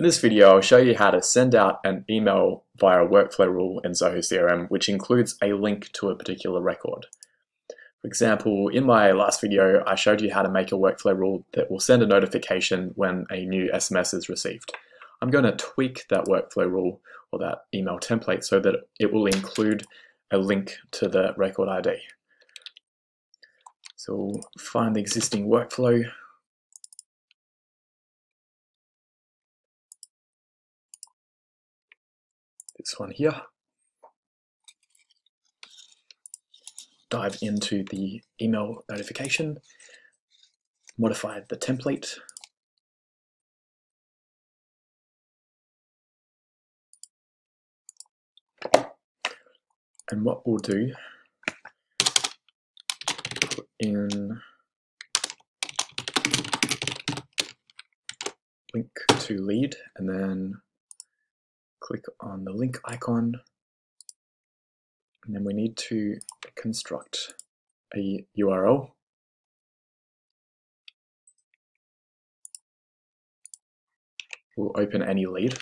In this video, I'll show you how to send out an email via a workflow rule in Zoho CRM, which includes a link to a particular record. For example, in my last video, I showed you how to make a workflow rule that will send a notification when a new SMS is received. I'm going to tweak that workflow rule or that email template so that it will include a link to the record ID. So we'll find the existing workflow, this one here. Dive into the email notification, modify the template. And what we'll do, in link to lead and then click on the link icon. And then we need to construct a URL we'll open any lead.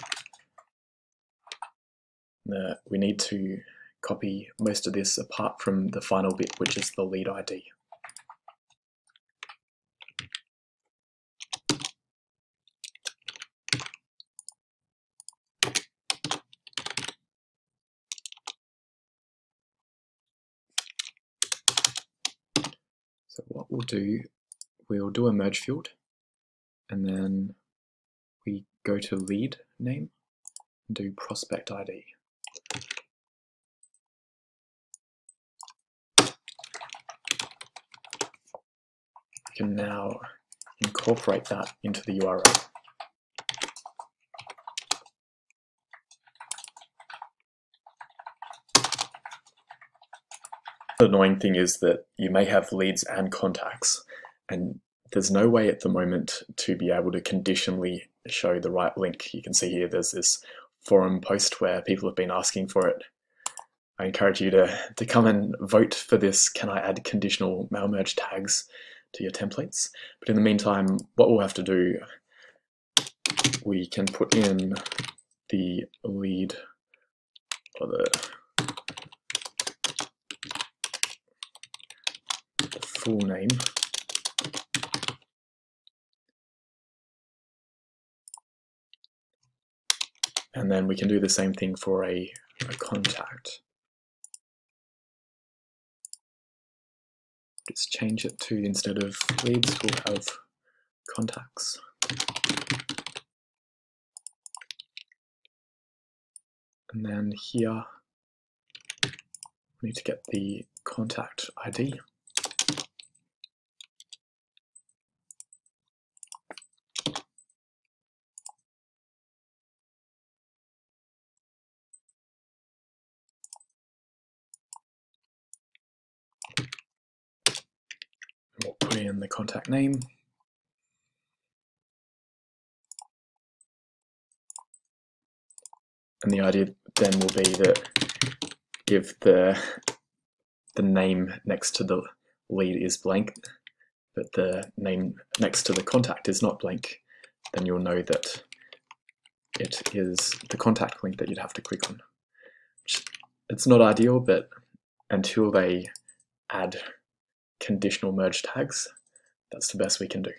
Uh, we need to copy most of this apart from the final bit which is the lead ID So what we'll do, we'll do a merge field and then we go to lead name and do prospect ID. We can now incorporate that into the URL. The annoying thing is that you may have leads and contacts, and there's no way at the moment to be able to conditionally show the right link. You can see here there's this forum post where people have been asking for it. I encourage you to, to come and vote for this, can I add conditional mail merge tags to your templates? But in the meantime, what we'll have to do, we can put in the lead or the full name. And then we can do the same thing for a, a contact. Just change it to, instead of leads, we'll have contacts. And then here, we need to get the contact ID. Put in the contact name. And the idea then will be that if the the name next to the lead is blank, but the name next to the contact is not blank, then you'll know that it is the contact link that you'd have to click on. It's not ideal, but until they add conditional merge tags, that's the best we can do.